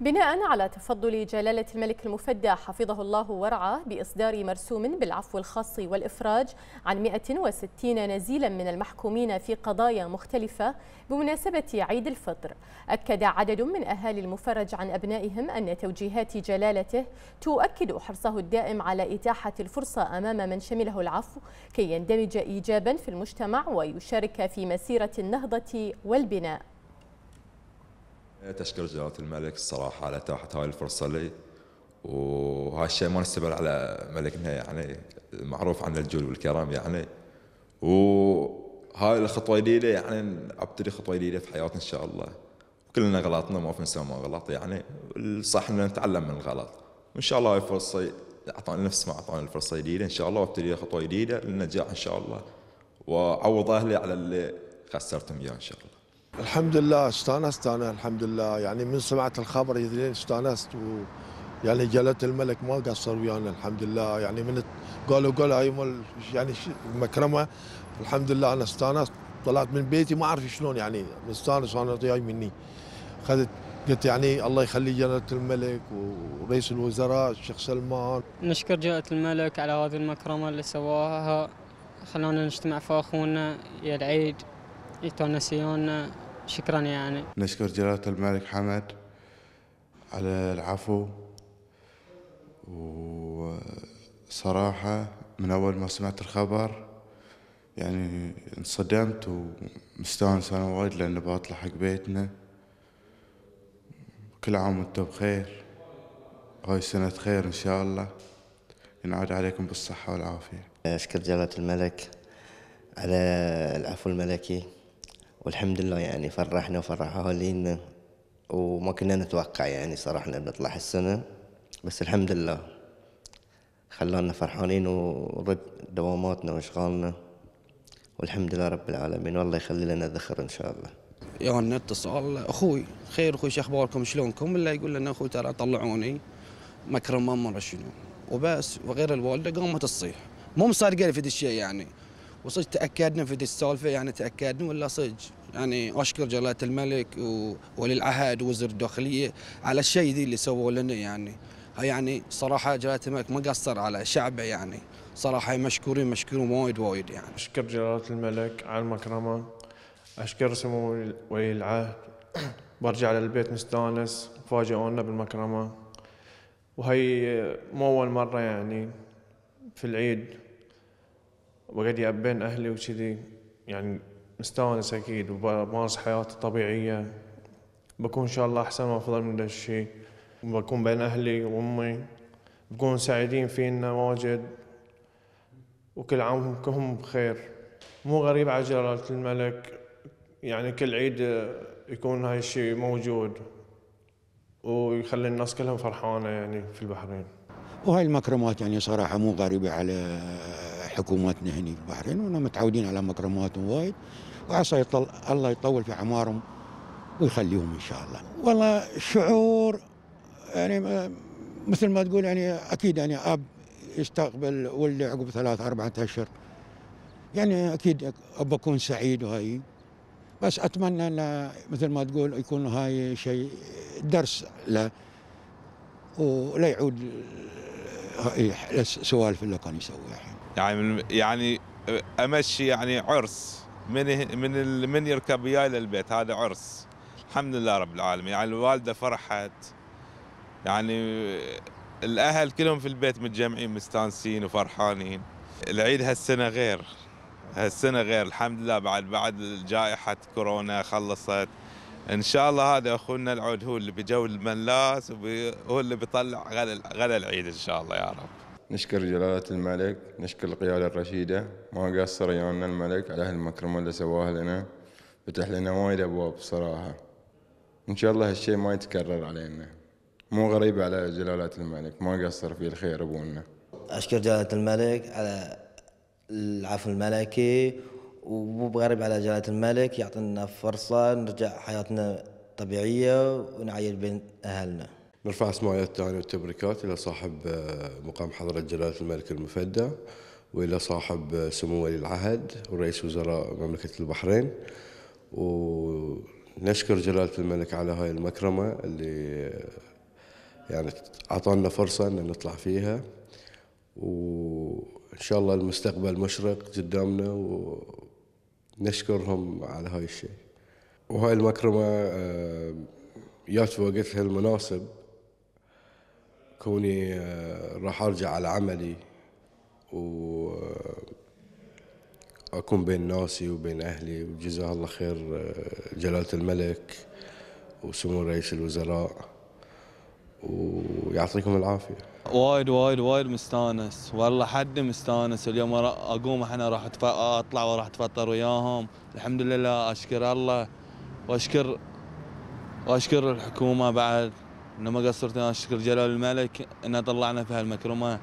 بناء على تفضل جلالة الملك المفدى حفظه الله ورعاه بإصدار مرسوم بالعفو الخاص والإفراج عن 160 نزيلا من المحكومين في قضايا مختلفة بمناسبة عيد الفطر. أكد عدد من أهالي المفرج عن أبنائهم أن توجيهات جلالته تؤكد حرصه الدائم على إتاحة الفرصة أمام من شمله العفو كي يندمج إيجابا في المجتمع ويشارك في مسيرة النهضة والبناء. تشكر جلالة الملك الصراحة على إتاحة هاي الفرصة لي. وهالشيء ما نستبر على ملكنا يعني المعروف عن الجود والكرم يعني. وهاي الخطوة جديدة يعني أبتدي خطوة جديدة في حياتنا إن شاء الله. كلنا غلطنا ما في إنسان ما غلط يعني. الصح إن نتعلم من الغلط. وإن شاء الله هاي الفرصة أعطاني نفس ما أعطاني الفرصة جديدة إن شاء الله وابتدي خطوة جديدة للنجاح إن شاء الله. وأعوض أهلي على اللي خسرتهم إياه إن شاء الله. الحمد لله استانست أنا الحمد لله يعني من سمعت الخبر استانست و يعني جلاله الملك ما قصر ويانا الحمد لله يعني من قالوا قالوا هاي مال يعني المكرمه الحمد لله أنا استانست. طلعت من بيتي ما أعرف شلون يعني مستانس وأنا جاي مني. اخذت قلت يعني الله يخلي جلاله الملك ورئيس الوزراء الشيخ سلمان. نشكر جلاله الملك على هذه المكرمة اللي سواها. خلونا نجتمع في أخونا يا العيد يتونسيونا. شكرا يعني نشكر جلالة الملك حمد على العفو وصراحة من أول ما سمعت الخبر يعني انصدمت ومستانس أنا وايد لأن بطلع حق بيتنا. كل عام وأنتم بخير. هاي سنة خير إن شاء الله. ينعاد عليكم بالصحة والعافية. أشكر جلالة الملك على العفو الملكي. والحمد لله يعني فرحنا وفرح أهالينا وما كنا نتوقع يعني صراحة بنطلع السنة بس الحمد لله خلانا فرحانين ورد دواماتنا وأشغالنا والحمد لله رب العالمين. والله يخلي لنا ذخر إن شاء الله. يعني اتصال أخوي خير أخوي شو اخباركم شلونكم؟ إلا يقول لنا أخوي ترى طلعوني. مكرم ما شنو. وبس وغير الوالدة قامت تصيح. مو مصدقه في الشيء يعني. وصدق تأكدنا في السالفة يعني تأكدنا ولا صدق؟ يعني أشكر جلالة الملك وولي العهد ووزير الداخلية على الشيء ذي اللي سووه لنا يعني. يعني صراحة جلالة الملك ما قصر على شعبه يعني. صراحة مشكورين مشكورين وايد وايد يعني. أشكر جلالة الملك على المكرمه أشكر سمو ولي العهد. برجع للبيت مستانس. فاجئونا بالمكرمة. وهي مو أول مرة يعني في العيد. وقد يأبين أهلي وكذي يعني مستانس أكيد وبمارس حياتي طبيعية. بكون إن شاء الله أحسن وأفضل من ذا الشيء. وبكون بين أهلي وأمي. بكون سعيدين فينا واجد. وكل عام هم بخير. مو غريب على جلالة الملك. يعني كل عيد يكون هاي الشيء موجود. ويخلي الناس كلهم فرحانة يعني في البحرين. وهاي المكرمات يعني صراحة مو غريبة على حكوماتنا هنا في البحرين وأنا متعودين على مكرماتهم وايد وعسى يطل الله يطول في أعمارهم ويخليهم إن شاء الله. والله شعور يعني مثل ما تقول يعني أكيد يعني آب يستقبل ولده عقب ثلاث أربعة أشهر. يعني أكيد ابى أكون سعيد وهاي. بس أتمنى إن مثل ما تقول يكون هاي شيء درس له ولا يعود السوالف اللي كان يسويها. يعني يعني أمشي يعني عرس. من من من يركب وياي للبيت هذا عرس. الحمد لله رب العالمين. يعني الوالدة فرحت. يعني الأهل كلهم في البيت متجمعين مستانسين وفرحانين. العيد هالسنة غير. هالسنة غير. الحمد لله بعد بعد جائحة كورونا خلصت. إن شاء الله هذا أخونا العود هو اللي بيجول الملاس وهو اللي بيطلع غدا العيد إن شاء الله يا رب. نشكر جلالة الملك نشكر القيادة الرشيدة. ما قصر يانا الملك على هالمكرمة اللي سواها لنا. فتح لنا وايد أبواب صراحة. إن شاء الله هالشيء ما يتكرر علينا. مو غريب على جلالة الملك. ما قصر في الخير أبونا. أشكر جلالة الملك على العفو الملكي. ومو بغريب على جلالة الملك يعطينا فرصة نرجع حياتنا طبيعية ونعيش بين أهلنا. نرفع اسماء الثانية والتبريكات إلى صاحب مقام حضرة جلالة الملك المفدى وإلى صاحب سمو ولي العهد ورئيس وزراء مملكة البحرين. نشكر جلالة الملك على هاي المكرمة اللي يعني أعطانا فرصة أن نطلع فيها. وإن شاء الله المستقبل مشرق قدامنا ونشكرهم على هاي الشيء. وهاي المكرمة آه، جات في وقتها المناسب كوني آه، راح أرجع على عملي وأكون بين ناسي وبين أهلي. وجزاه الله خير آه، جلالة الملك وسمو رئيس الوزراء. ويعطيكم العافية. وايد وايد وايد مستانس. والله حد مستانس. اليوم أقوم إحنا راح أطلع وراح أتفطر وياهم. الحمد لله أشكر الله. وأشكر وأشكر الحكومة بعد. إنه ما قصرت أشكر جلال الملك إنه طلعنا في هالمكرمة.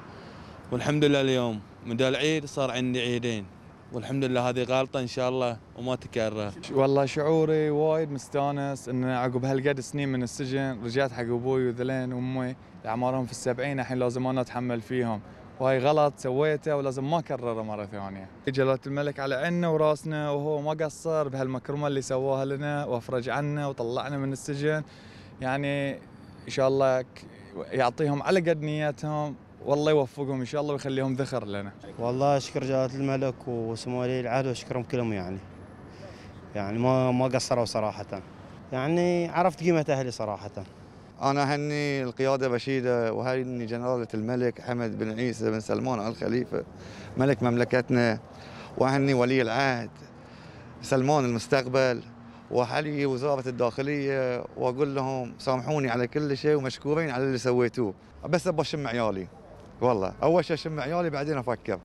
والحمد لله اليوم من العيد صار عندي عيدين. والحمد لله هذه غلطه إن شاء الله وما تكرر والله شعوري وايد مستانس إن عقب هالقد سنين من السجن رجعت حق أبوي وذلين وأمي اعمارهم في السبعين الحين لازم أنا أتحمل فيهم. وهاي غلط سويته ولازم ما اكرره مرة ثانية. جلالة الملك على عنا وراسنا وهو ما قصر بهالمكرمة اللي سواها لنا وأفرج عنا وطلعنا من السجن. يعني إن شاء الله يعطيهم على قد نيتهم والله يوفقهم إن شاء الله ويخليهم ذخر لنا. والله اشكر جلاله الملك وسمو ولي العهد واشكرهم كلهم يعني. يعني ما ما قصروا صراحة. يعني عرفت قيمة أهلي صراحة. أنا أهني القيادة الرشيدة وهني جلالة الملك حمد بن عيسى بن سلمان آل خليفة ملك مملكتنا وأهني ولي العهد سلمان المستقبل. وحلي وزارة الداخلية؟ وأقول لهم سامحوني على كل شيء ومشكورين على اللي سويتوه. بس أبغى أشم عيالي. والله. أول شيء أشم عيالي بعدين أفكر.